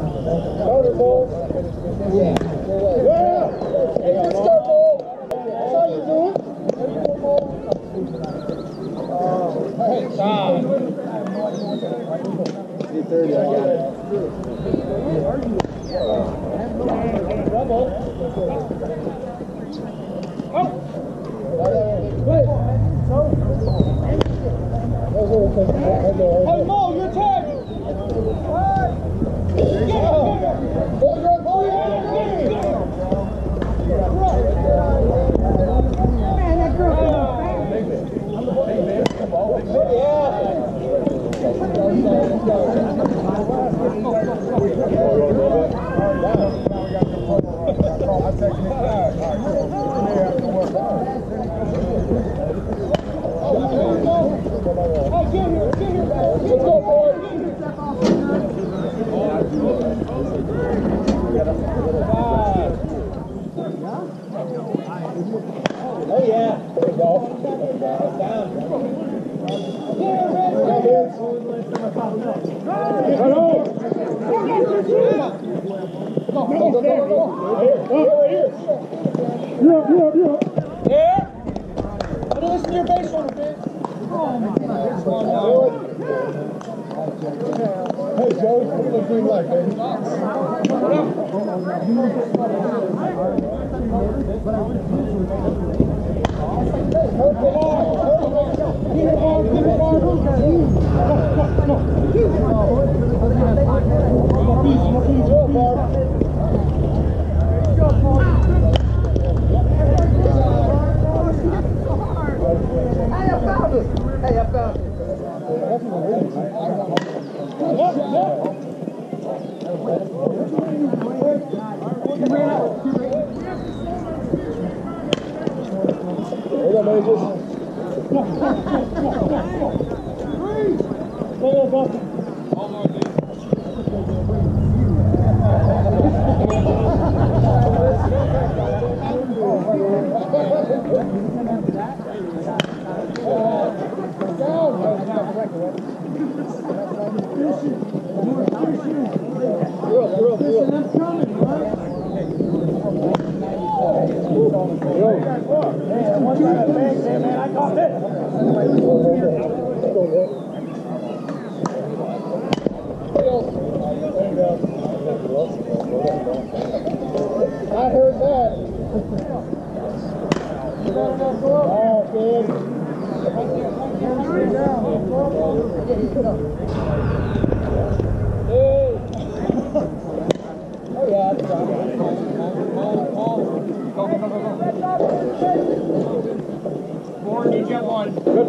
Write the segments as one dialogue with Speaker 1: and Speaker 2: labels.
Speaker 1: Starter ball. Yeah. Yeah. Good start ball. That's how you do it. Hey, time. 330, I got it. Hey, Mo, your turn. Let's go, boys. Oh, yeah. There you go. Down. Here. Let me listen to your bass on a bit. Hey, Joe, what do you green light, baby?
Speaker 2: Hey, Yep, yep. I
Speaker 1: heard that. Hey. Oh, yeah, that's right. Go, go, go, go. Four, you get one. Good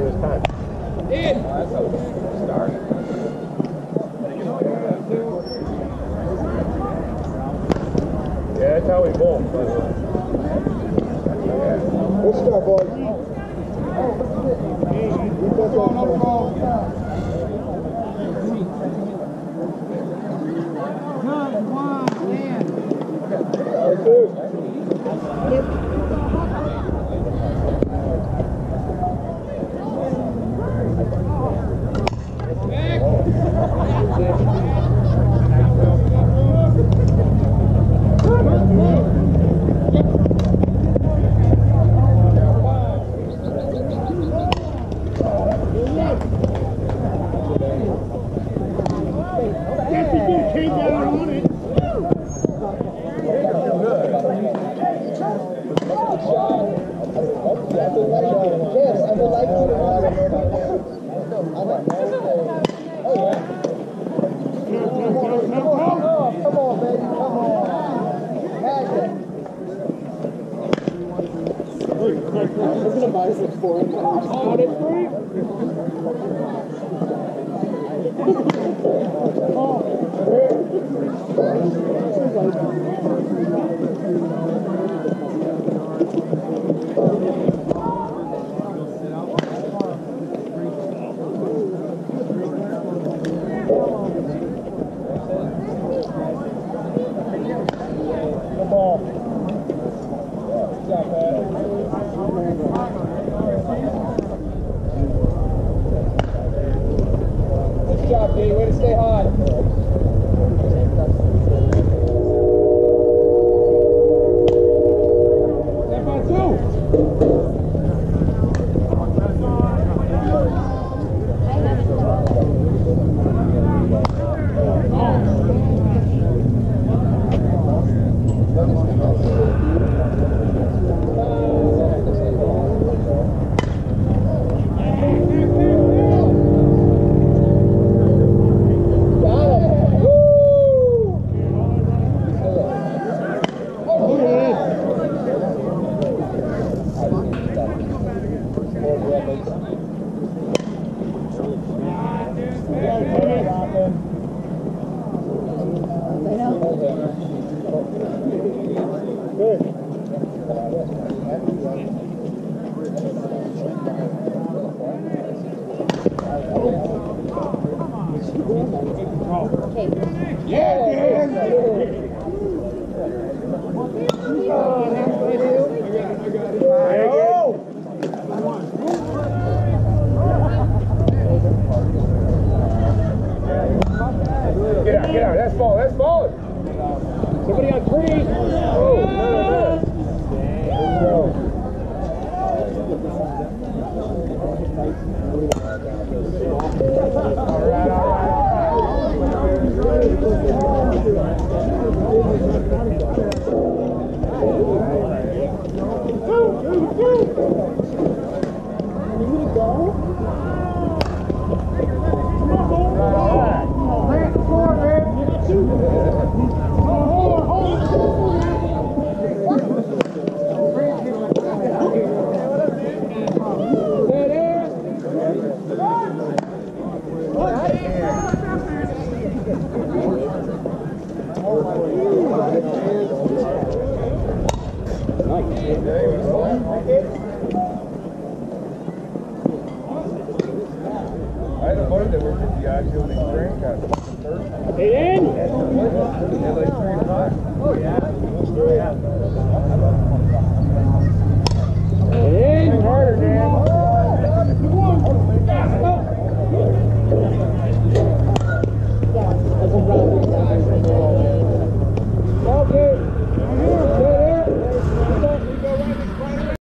Speaker 3: Value is time. Yeah, that's how we bowl.
Speaker 1: Start, boys. That going. That's it. Came down on it.
Speaker 2: Yes, I would like you to Oh, yeah. Come on, come on, baby, come on. Magic.
Speaker 1: I'm gonna buy some for him. Got it Yeah, Dan. Hey,
Speaker 3: Get out, get out. That's ball. That's ball.
Speaker 1: Somebody on three.
Speaker 3: Oh, no, no. Right, all right. I had a buddy that worked at the Oxy when he drank on first.
Speaker 1: Hey, Dan.